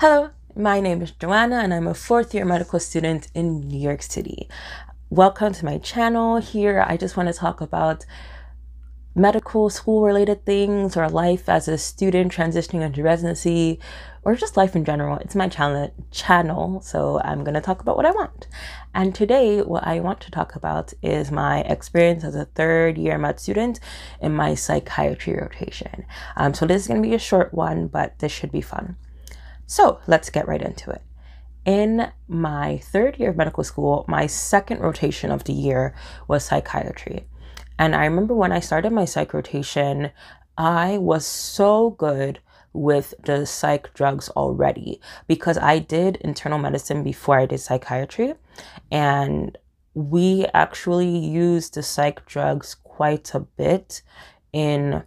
Hello, my name is Joanna and I'm a fourth year medical student in New York City. Welcome to my channel. Here, I just want to talk about medical school related things or life as a student transitioning into residency or just life in general. It's my channel, channel, so I'm going to talk about what I want. And today, what I want to talk about is my experience as a third year med student in my psychiatry rotation. Um, so this is going to be a short one, but this should be fun. So let's get right into it. In my third year of medical school, my second rotation of the year was psychiatry. And I remember when I started my psych rotation, I was so good with the psych drugs already because I did internal medicine before I did psychiatry. And we actually used the psych drugs quite a bit in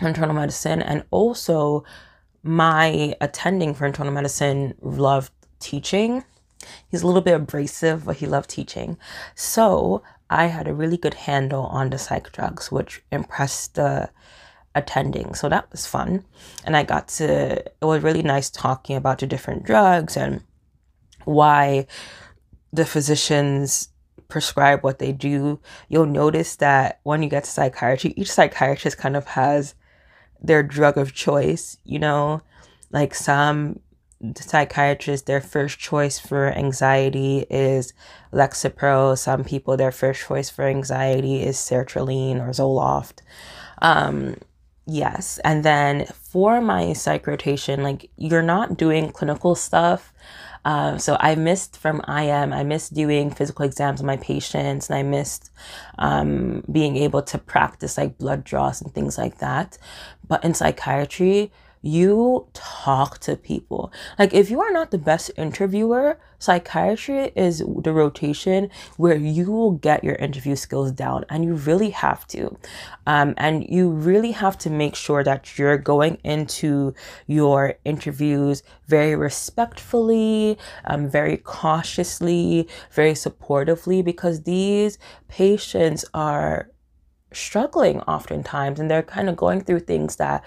internal medicine and also my attending for internal medicine loved teaching. He's a little bit abrasive, but he loved teaching. So I had a really good handle on the psych drugs, which impressed the attending. So that was fun. And I got to, it was really nice talking about the different drugs and why the physicians prescribe what they do. You'll notice that when you get to psychiatry, each psychiatrist kind of has their drug of choice, you know, like some psychiatrists, their first choice for anxiety is Lexapro. Some people, their first choice for anxiety is sertraline or Zoloft. Um, yes. And then for my psych rotation, like you're not doing clinical stuff. Uh, so I missed from IM, I missed doing physical exams on my patients, and I missed um, being able to practice like blood draws and things like that. But in psychiatry, you talk to people. Like, if you are not the best interviewer, psychiatry is the rotation where you will get your interview skills down, and you really have to. Um, and you really have to make sure that you're going into your interviews very respectfully, um, very cautiously, very supportively, because these patients are struggling oftentimes and they're kind of going through things that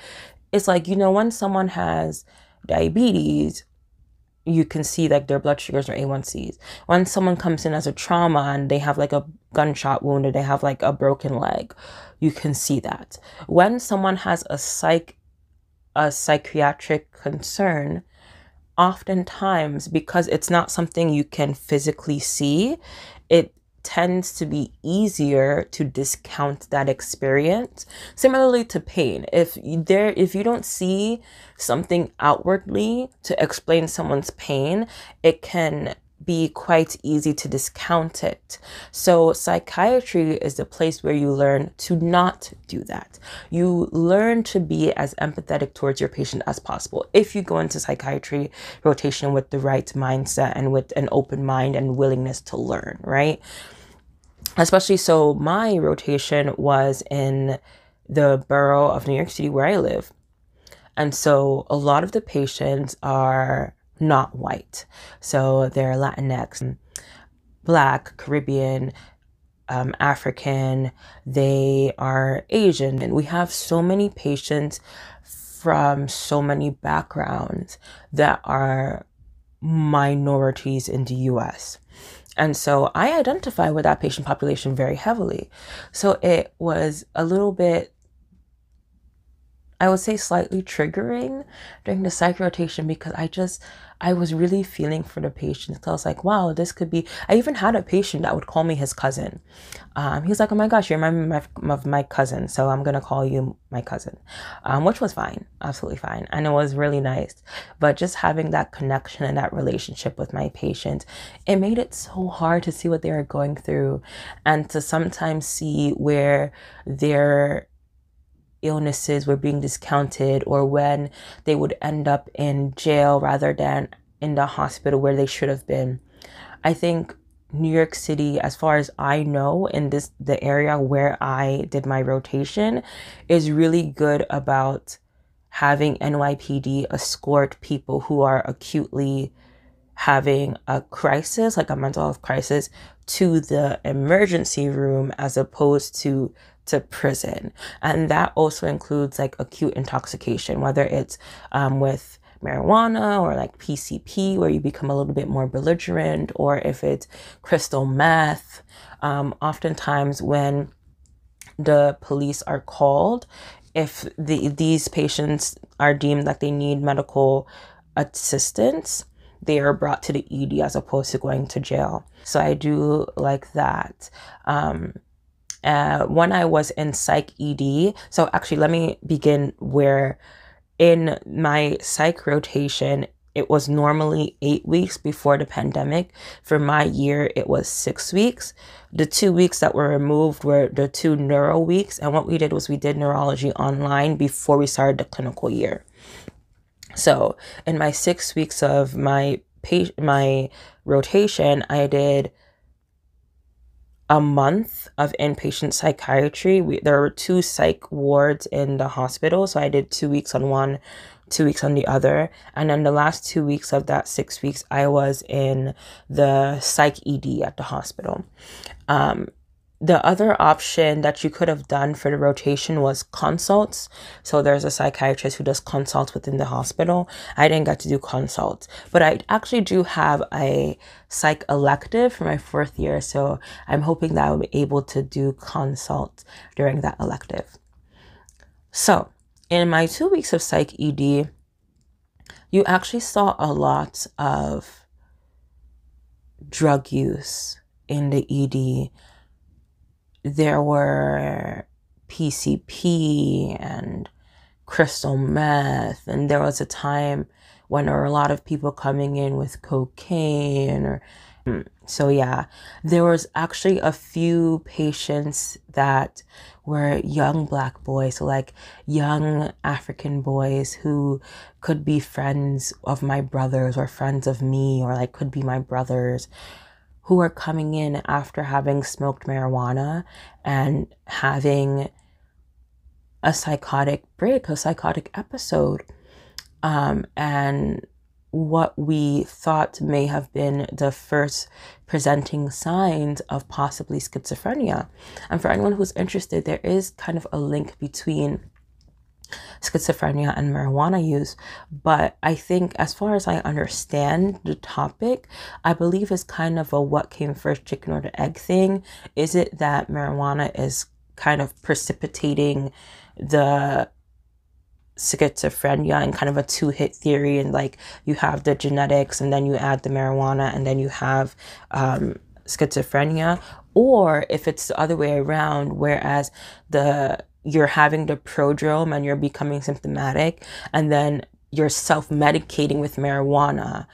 it's like, you know, when someone has diabetes, you can see like their blood sugars or A1Cs. When someone comes in as a trauma and they have like a gunshot wound or they have like a broken leg, you can see that. When someone has a psych a psychiatric concern, oftentimes because it's not something you can physically see, it tends to be easier to discount that experience. Similarly to pain if there if you don't see something outwardly to explain someone's pain it can be quite easy to discount it. So, psychiatry is the place where you learn to not do that. You learn to be as empathetic towards your patient as possible. If you go into psychiatry rotation with the right mindset and with an open mind and willingness to learn, right? especially so my rotation was in the borough of New York City where I live. And so a lot of the patients are not white. So they're Latinx, Black, Caribbean, um, African, they are Asian. And we have so many patients from so many backgrounds that are minorities in the US. And so I identify with that patient population very heavily. So it was a little bit, I would say, slightly triggering during the psych rotation because I just, I was really feeling for the patient. So I was like, wow, this could be. I even had a patient that would call me his cousin. Um, he was like, oh my gosh, you remind me of my, cousin. So I'm to call you my cousin, um, which was fine, absolutely fine. And it was really nice. But just having that connection and that relationship with my patient, it made it so hard to see what they were going through and to sometimes see where their illnesses were being discounted or when they would end up in jail rather than in the hospital where they should have been. I think New York City, as far as I know, in this the area where I did my rotation, is really good about having NYPD escort people who are acutely having a crisis, like a mental health crisis, to the emergency room as opposed to to prison. And that also includes like acute intoxication, whether it's um, with marijuana or like PCP, where you become a little bit more belligerent, or if it's crystal meth. Um, oftentimes, when the police are called, if the these patients are deemed that they need medical assistance, they are brought to the ED as opposed to going to jail. So I do like that. Um, uh, when I was in psych ED, so actually, let me begin where in my psych rotation, it was normally eight weeks before the pandemic. For my year, it was six weeks. The two weeks that were removed were the two neuro weeks. And what we did was we did neurology online before we started the clinical year. So in my six weeks of my patient, my rotation, I did a month of inpatient psychiatry. We, there were two psych wards in the hospital, so I did two weeks on one, two weeks on the other. And then the last two weeks of that six weeks, I was in the psych ED at the hospital. Um, the other option that you could have done for the rotation was consults. So there's a psychiatrist who does consults within the hospital. I didn't get to do consults, but I actually do have a psych elective for my fourth year. So I'm hoping that I'll be able to do consults during that elective. So in my two weeks of psych ED, you actually saw a lot of drug use in the ED there were PCP and crystal meth, and there was a time when there were a lot of people coming in with cocaine or mm, so yeah. There was actually a few patients that were young black boys so like young african boys who could be friends of my brothers or friends of me or like could be my brothers who are coming in after having smoked marijuana and having a psychotic break, a psychotic episode. Um, and what we thought may have been the first presenting signs of possibly schizophrenia. And for anyone who's interested, there is kind of a link between schizophrenia and marijuana use. But I think, as far as I understand the topic, I believe is kind of a what came first, chicken or the egg thing. Is it that marijuana is kind of precipitating the schizophrenia and kind of a two hit theory and like you have the genetics and then you add the marijuana and then you have um, schizophrenia or if it's the other way around whereas the you're having the prodrome and you're becoming symptomatic and then you're self-medicating with marijuana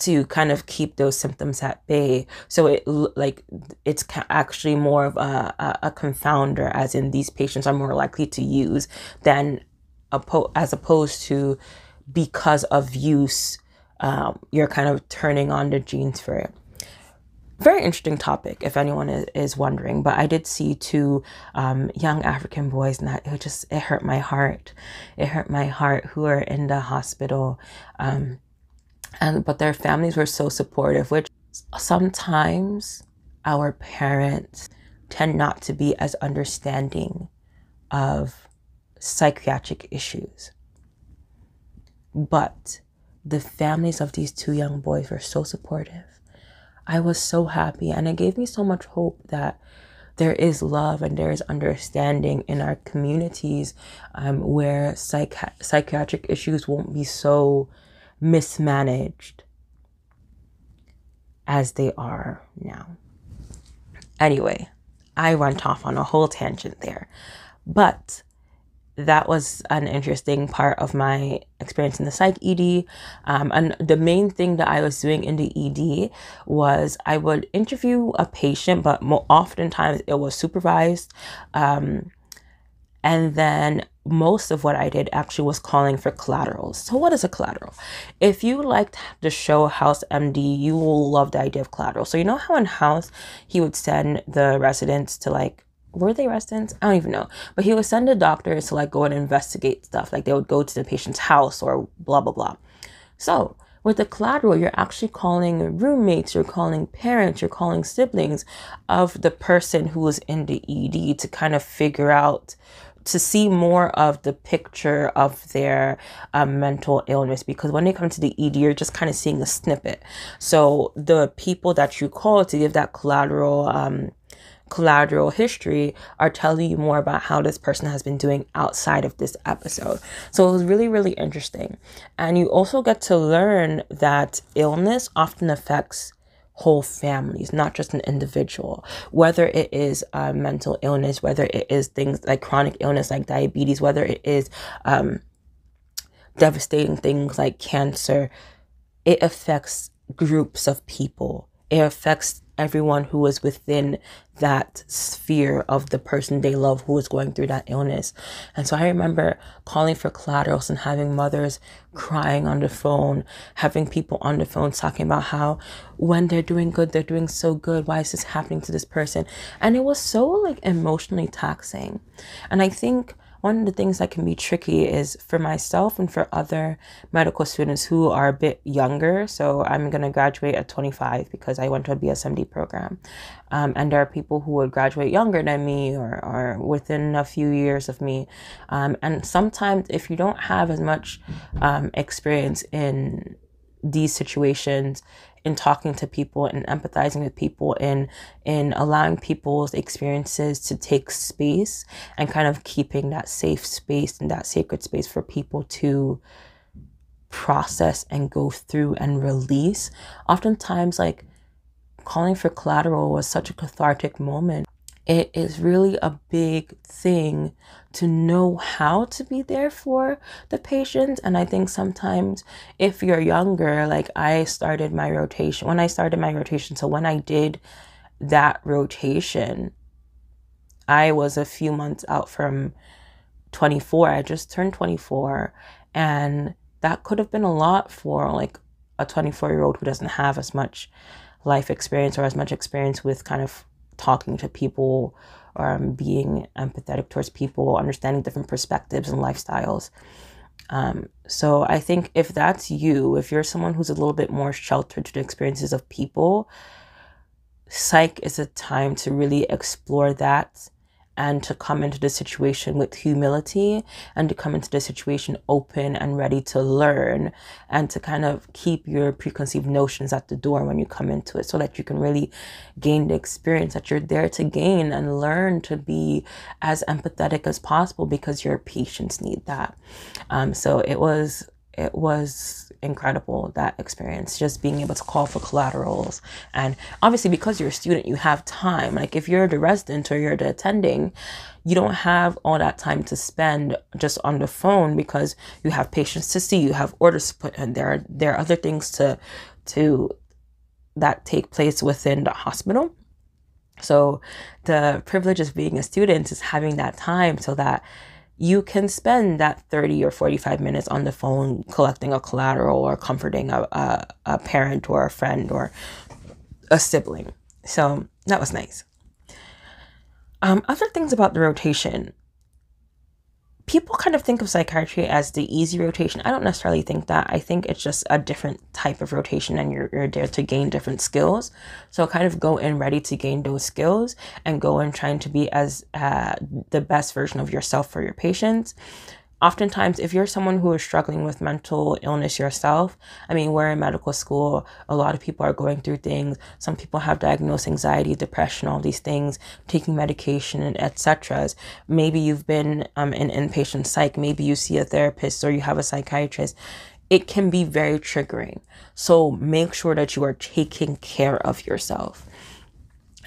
to kind of keep those symptoms at bay. So it like it's actually more of a, a, a confounder as in these patients are more likely to use than as opposed to because of use um, you're kind of turning on the genes for it very interesting topic if anyone is, wondering but i did see two um, young african boys and that it just it hurt my heart. It hurt my heart who are in the hospital um, and but their families were so supportive which sometimes our parents tend not to be as understanding of psychiatric issues. But the families of these two young boys were so supportive I was so happy and it gave me so much hope that there is love and there is understanding in our communities um, where psych- psychiatric issues won't be so mismanaged as they are now. Anyway, I went off on a whole tangent there. But that was an interesting part of my experience in the psych ED. Um, and the main thing that I was doing in the ED was I would interview a patient, but more oftentimes it was supervised. Um, and then most of what I did actually was calling for collaterals. So, what is a collateral? If you liked the show House MD, you will love the idea of collateral. So, you know how in House he would send the residents to like were they residents? I don't even know. But he would send the doctors to like go and investigate stuff. Like they would go to the patient's house or blah blah blah. So with the collateral, you're actually calling roommates, you're calling parents, you're calling siblings of the person who was in the ED to kind of figure out to see more of the picture of their um, mental illness because when they come to the ED, you're just kind of seeing a snippet. So the people that you call to give that collateral um, collateral history are telling you more about how this person has been doing outside of this episode. So it was really, really interesting. And you also get to learn that illness often affects whole families, not just an individual. Whether it is uh, mental illness, whether it is things like chronic illness like diabetes, whether it is um, devastating things like cancer, it affects groups of people. It affects everyone who is within that sphere of the person they love who is going through that illness. And so I remember calling for collaterals and having mothers crying on the phone, having people on the phone talking about how when they're doing good, they're doing so good. Why is this happening to this person? And it was so like emotionally taxing. And I think one of the things that can be tricky is for myself and for other medical students who are a bit younger. So I'm going to graduate at 25 because I went to a BSMD program. Um, and there are people who would graduate younger than me or, or within a few years of me. Um, and sometimes, if you don't have as much um, experience in these situations, in talking to people and empathizing with people and in allowing people's experiences to take space and kind of keeping that safe space and that sacred space for people to process and go through and release. Oftentimes like calling for collateral was such a cathartic moment it is really a big thing to know how to be there for the patient. And I think sometimes if you're younger, like I started my rotation, when I started my rotation, so when I did that rotation, I was a few months out from 24. I just turned 24. And that could have been a lot for like a 24 year old who doesn't have as much life experience or as much experience with kind of talking to people um, being empathetic towards people, understanding different perspectives and lifestyles. Um, so I think if that's you, if you're someone who's a little bit more sheltered to the experiences of people, psych is a time to really explore that and to come into the situation with humility and to come into the situation open and ready to learn and to kind of keep your preconceived notions at the door when you come into it so that you can really gain the experience that you're there to gain and learn to be as empathetic as possible because your patients need that. Um, so it was it was incredible that experience just being able to call for collaterals. And obviously because you're a student you have time. Like if you're the resident or you're the attending you don't have all that time to spend just on the phone because you have patients to see you have orders to put in there are there are other things to to that take place within the hospital. So the privilege of being a student is having that time so that you can spend that 30 or 45 minutes on the phone collecting a collateral or comforting a, a, a parent or a friend or a sibling. So that was nice. Um, other things about the rotation people kind of think of psychiatry as the easy rotation. I don't necessarily think that. I think it's just a different type of rotation and you're, you're there to gain different skills. So kind of go in ready to gain those skills and go in trying to be as uh, the best version of yourself for your patients oftentimes if you're someone who is struggling with mental illness yourself i mean we're in medical school a lot of people are going through things some people have diagnosed anxiety depression all these things taking medication and etc maybe you've been um, in inpatient psych maybe you see a therapist or you have a psychiatrist. It can be very triggering. So make sure that you are taking care of yourself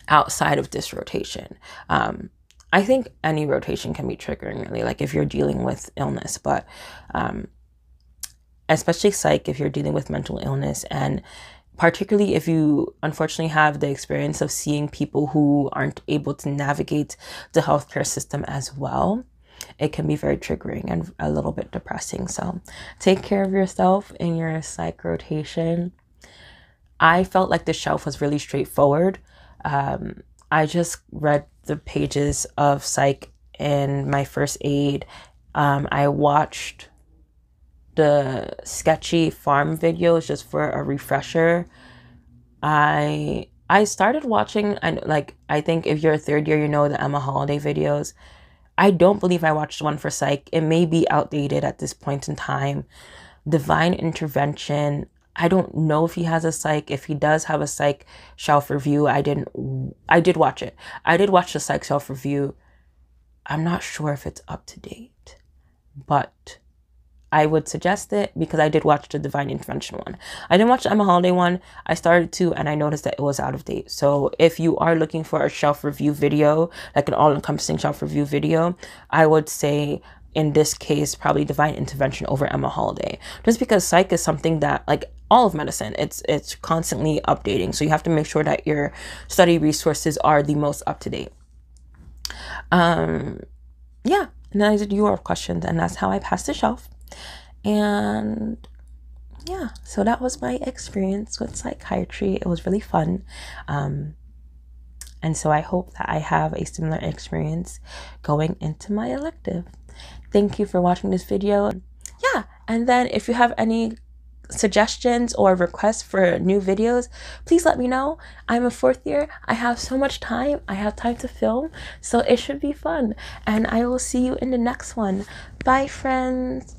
outside of this rotation. Um, I think any rotation can be triggering, really, like if you're dealing with illness, but um, especially psych if you're dealing with mental illness and particularly if you unfortunately have the experience of seeing people who aren't able to navigate the healthcare system as well it can be very triggering and a little bit depressing. So take care of yourself in your psych rotation. I felt like the shelf was really straightforward. Um, i just read the pages of psych and my first aid. Um, I watched the Sketchy Pharm videos just for a refresher. I I started watching and like I think if you're a third year, you know the Emma Holliday videos. I don't believe I watched one for psych. It may be outdated at this point in time. Divine intervention. I don't know if he has a psych. If he does have a psych shelf review, I didn't. I did watch it. I did watch the psych shelf review. I'm not sure if it's up to date, but I would suggest it because I did watch the Divine Intervention one. I didn't watch the Emma Holliday one. I started to and I noticed that it was out of date. So if you are looking for a shelf review video, like an all-encompassing shelf review video, I would say in this case probably divine intervention over emma holliday just because psych is something that like all of medicine it's it's constantly updating so you have to make sure that your study resources are the most up to date um yeah and then i did UWorld questions and that's how i passed the shelf and yeah, so that was my experience with psychiatry. It was really fun. Um, and so I hope that I have a similar experience going into my elective. Thank you for watching this video. Yeah, and then if you have any suggestions or requests for new videos, please let me know. I'm a fourth year. I have so much time. I have time to film, so it should be fun. And I will see you in the next one. Bye, friends.